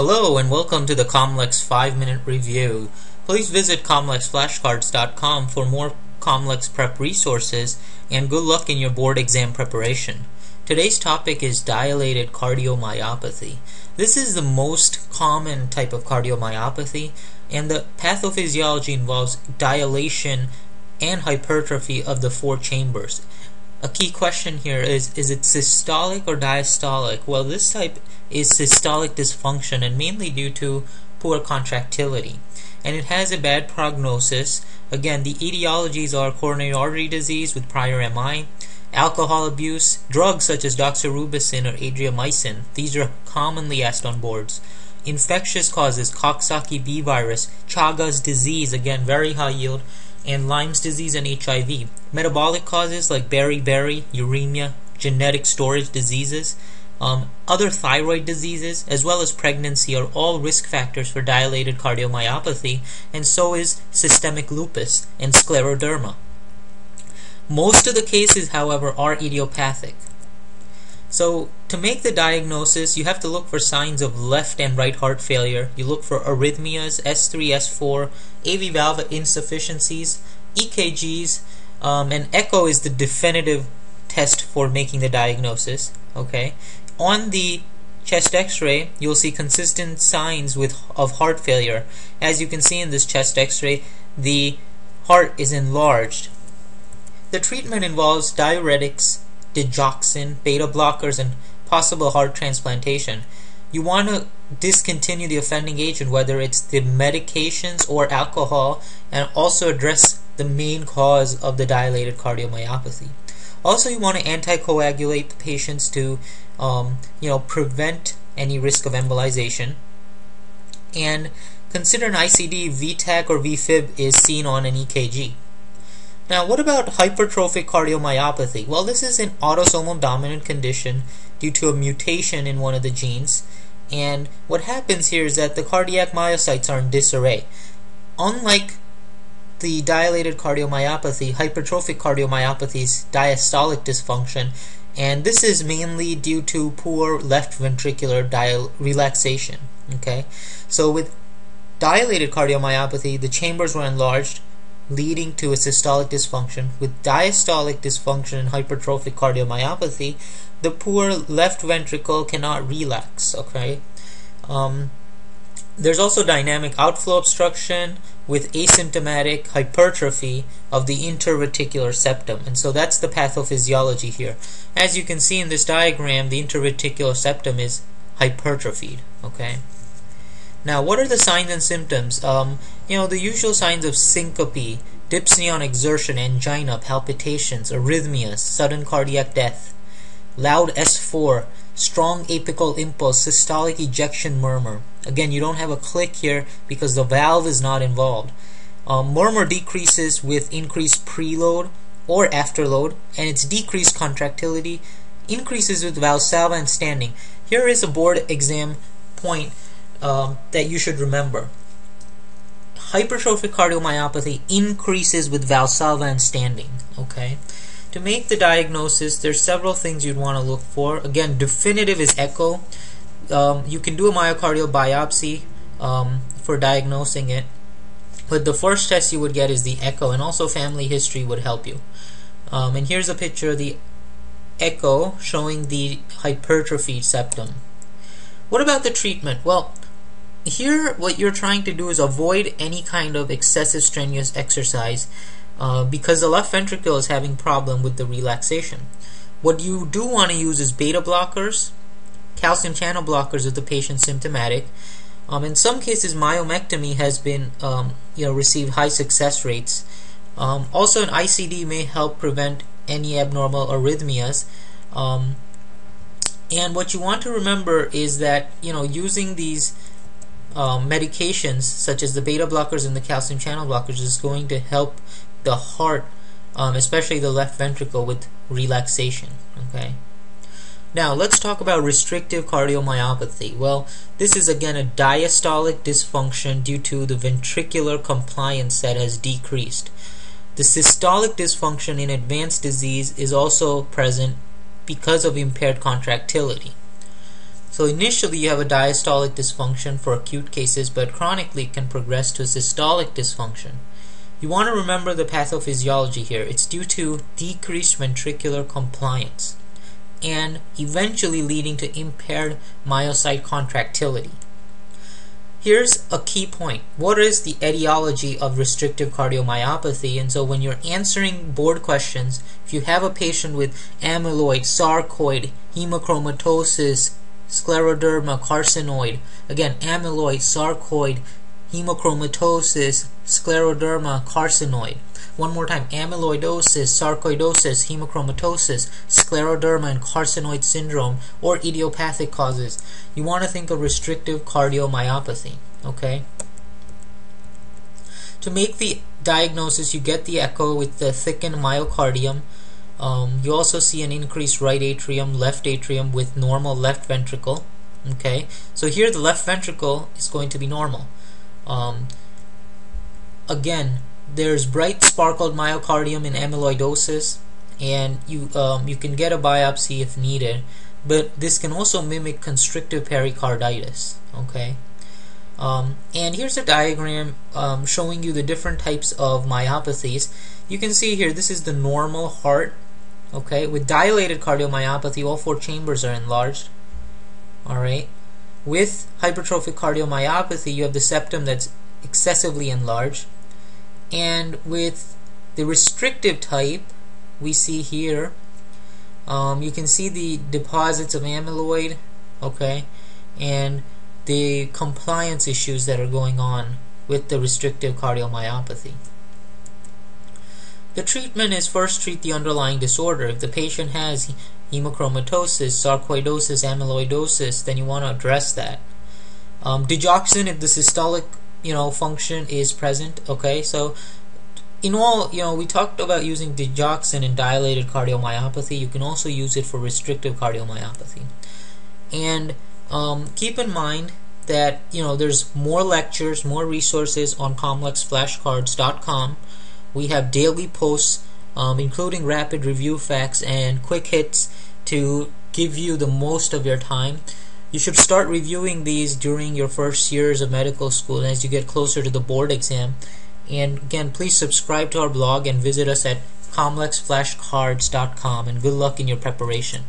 Hello and welcome to the Comlex 5 Minute Review. Please visit ComlexFlashcards.com for more Comlex prep resources and good luck in your board exam preparation. Today's topic is dilated cardiomyopathy. This is the most common type of cardiomyopathy and the pathophysiology involves dilation and hypertrophy of the four chambers a key question here is is it systolic or diastolic? Well, this type is systolic dysfunction and mainly due to poor contractility. And it has a bad prognosis. Again, the etiologies are coronary artery disease with prior MI, alcohol abuse, drugs such as doxorubicin or adriamycin. These are commonly asked on boards. Infectious causes, Coxsackie B virus, Chagas disease, again very high yield, and Lyme's disease and HIV. Metabolic causes like beriberi, uremia, genetic storage diseases, um, other thyroid diseases, as well as pregnancy, are all risk factors for dilated cardiomyopathy, and so is systemic lupus and scleroderma. Most of the cases, however, are idiopathic. So, to make the diagnosis, you have to look for signs of left and right heart failure. You look for arrhythmias, S3, S4, AV valve insufficiencies, EKGs, um, and echo is the definitive test for making the diagnosis. Okay, on the chest X-ray, you'll see consistent signs with of heart failure. As you can see in this chest X-ray, the heart is enlarged. The treatment involves diuretics, digoxin, beta blockers, and possible heart transplantation. You want to discontinue the offending agent, whether it's the medications or alcohol, and also address the main cause of the dilated cardiomyopathy. Also, you want to anticoagulate the patients to, um, you know, prevent any risk of embolization. And consider an ICD, VTAC or VFib is seen on an EKG. Now, what about hypertrophic cardiomyopathy? Well, this is an autosomal dominant condition due to a mutation in one of the genes. And what happens here is that the cardiac myocytes are in disarray. Unlike the dilated cardiomyopathy, hypertrophic cardiomyopathy is diastolic dysfunction, and this is mainly due to poor left ventricular relaxation. Okay, so with dilated cardiomyopathy, the chambers were enlarged, leading to a systolic dysfunction. With diastolic dysfunction and hypertrophic cardiomyopathy, the poor left ventricle cannot relax. Okay. Um, there's also dynamic outflow obstruction with asymptomatic hypertrophy of the interventricular septum. And so that's the pathophysiology here. As you can see in this diagram, the interventricular septum is hypertrophied. Okay. Now, what are the signs and symptoms? Um, you know, the usual signs of syncope, dyspnea on exertion, angina, palpitations, arrhythmias, sudden cardiac death, loud S4, strong apical impulse, systolic ejection murmur. Again, you don't have a click here because the valve is not involved. Um, murmur decreases with increased preload or afterload, and its decreased contractility increases with Valsalva and standing. Here is a board exam point um, that you should remember. Hypertrophic cardiomyopathy increases with Valsalva and standing. Okay. To make the diagnosis, there's several things you'd want to look for. Again, definitive is echo. Um, you can do a myocardial biopsy um, for diagnosing it, but the first test you would get is the echo, and also family history would help you. Um, and here's a picture of the echo showing the hypertrophy septum. What about the treatment? Well, here what you're trying to do is avoid any kind of excessive strenuous exercise uh, because the left ventricle is having problem with the relaxation. What you do want to use is beta blockers, calcium channel blockers if the patient symptomatic. Um, in some cases, myomectomy has been um, you know received high success rates. Um, also, an ICD may help prevent any abnormal arrhythmias. Um, and what you want to remember is that you know using these um, medications such as the beta blockers and the calcium channel blockers is going to help the heart, um, especially the left ventricle, with relaxation. Okay. Now let's talk about restrictive cardiomyopathy. Well, this is again a diastolic dysfunction due to the ventricular compliance that has decreased. The systolic dysfunction in advanced disease is also present because of impaired contractility. So initially you have a diastolic dysfunction for acute cases, but chronically it can progress to a systolic dysfunction. You want to remember the pathophysiology here. It's due to decreased ventricular compliance and eventually leading to impaired myocyte contractility. Here's a key point. What is the etiology of restrictive cardiomyopathy? And so when you're answering board questions, if you have a patient with amyloid, sarcoid, hemochromatosis, scleroderma, carcinoid, again, amyloid, sarcoid, hemochromatosis, scleroderma, carcinoid. One more time, amyloidosis, sarcoidosis, hemochromatosis, scleroderma, and carcinoid syndrome, or idiopathic causes. You want to think of restrictive cardiomyopathy, okay? To make the diagnosis, you get the echo with the thickened myocardium. Um, you also see an increased right atrium, left atrium with normal left ventricle. Okay, so here the left ventricle is going to be normal. Um, again, there's bright sparkled myocardium in amyloidosis and you um, you can get a biopsy if needed but this can also mimic constrictive pericarditis okay um, and here's a diagram um, showing you the different types of myopathies you can see here this is the normal heart okay with dilated cardiomyopathy all four chambers are enlarged. Alright. With hypertrophic cardiomyopathy you have the septum that's excessively enlarged. And with the restrictive type we see here um, you can see the deposits of amyloid okay and the compliance issues that are going on with the restrictive cardiomyopathy the treatment is first treat the underlying disorder. If the patient has hemochromatosis sarcoidosis amyloidosis then you want to address that. Um, digoxin if the systolic you know function is present okay? So in all you know we talked about using digoxin in dilated cardiomyopathy. You can also use it for restrictive cardiomyopathy. And um, keep in mind that you know there's more lectures more resources on comlexflashcards.com we have daily posts um, including rapid review facts and quick hits to give you the most of your time you should start reviewing these during your first years of medical school as you get closer to the board exam. And again, please subscribe to our blog and visit us at comlexflashcards.com and good luck in your preparation.